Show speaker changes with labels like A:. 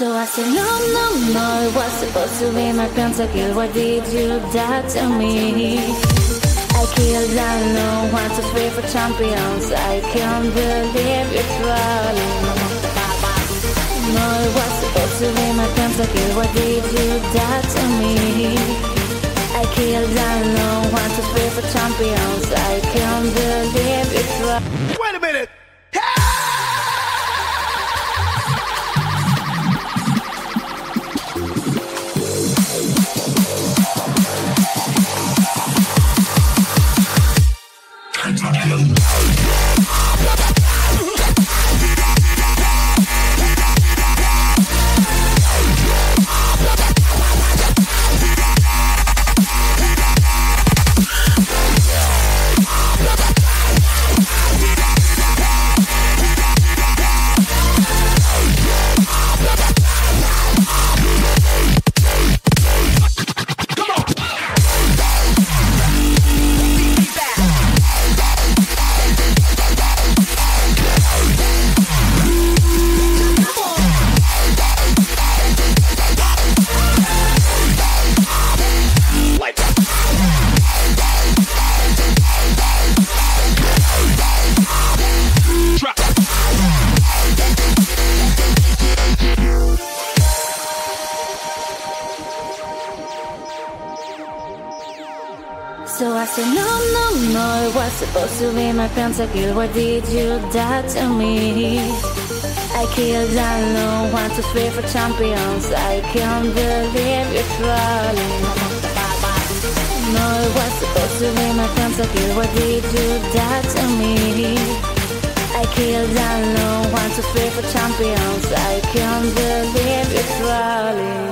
A: So I said, no, no, no, it was supposed to be my pentakill. Why did you die to me? I killed, I know, one, two, three for champions. I can't believe you're trolling. No, it was supposed to be my pentakill. Why did you die to me? I killed, I know, one, two, three for champions. I can't believe you're.
B: Wait a minute.
A: So I said, no, no, no, it was supposed to be my pentakill. Why did you die to me? I killed, I know, one, two, three for champions. I can't believe you're trolling. No, it was supposed to be my pentakill. Why did you die to me? I killed, I know, one, two, three for champions. I can't believe you're trolling.